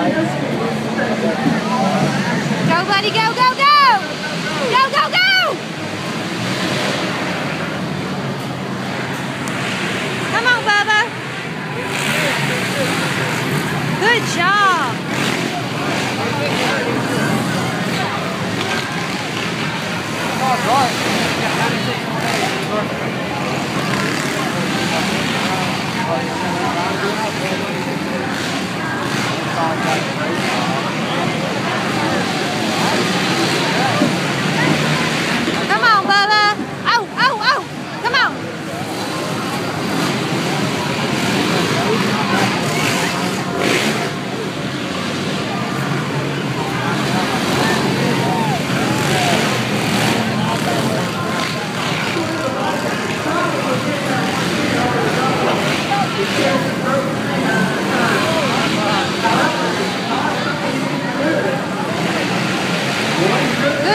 Go, buddy, go, go, go! Go, go, go! Come on, Bubba. Good job. Come on, Bubba. Oh, oh, oh. Come on.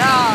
Yeah.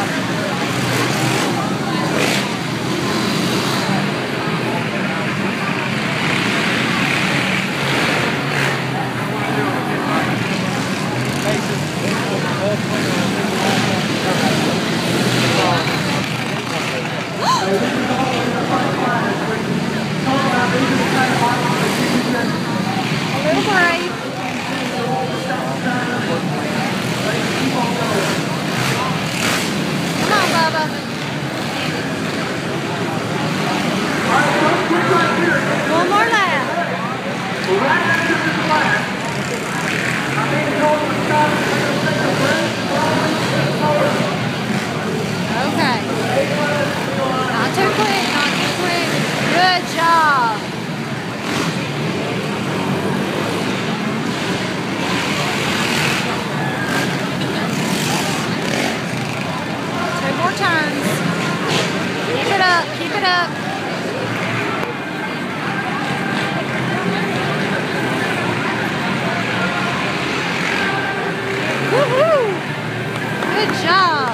More turns. Keep it up, keep it up. Woohoo! Good job.